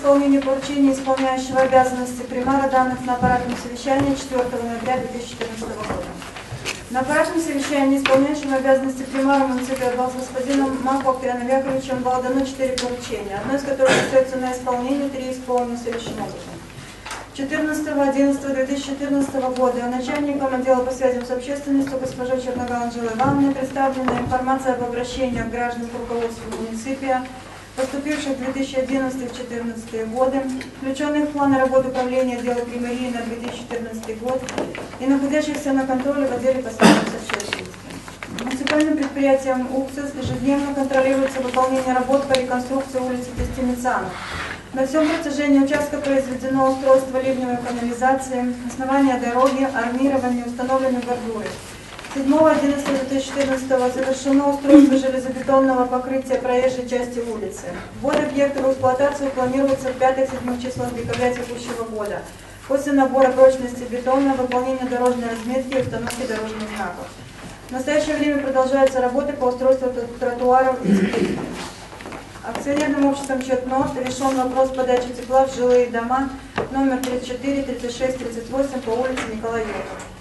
исполнению поручения исполняющего обязанности примара данных на аппаратном совещании 4 ноября 2014 года. На аппаратном совещании исполняющим обязанности примара муниципиала с господином Маку Октябряном Яковлевичем было дано четыре поручения, одно из которых остается на исполнение, три исполнены следующим образом. 14.11.2014 года начальником отдела по связям с общественностью госпожой Черногал Анжелой Ивановной представлена информация об обращениях граждан к руководству муниципия, поступивших в 2011-2014 годы, включенных в планы работы управления отдела примарии на 2014 год и находящихся на контроле в отделе по связям. Муниципальным предприятием УКСИС ежедневно контролируется выполнение работ по реконструкции улицы Тестиницана. На всем протяжении участка произведено устройство ливневой канализации, основание дороги, армирование, установлены бордюры. 7.11.2014 завершено устройство железобетонного покрытия проезжей части улицы. Ввод объекта в эксплуатацию планируется в 5-7 числах декабря текущего года. После набора прочности бетона, выполнения дорожной разметки и установки дорожных знаков. В настоящее время продолжаются работы по устройству тротуаров и сквериков. Акционерным обществом Четнорд решен вопрос подачи тепла в жилые дома номер 34, 36, 38 по улице Николая Йотова.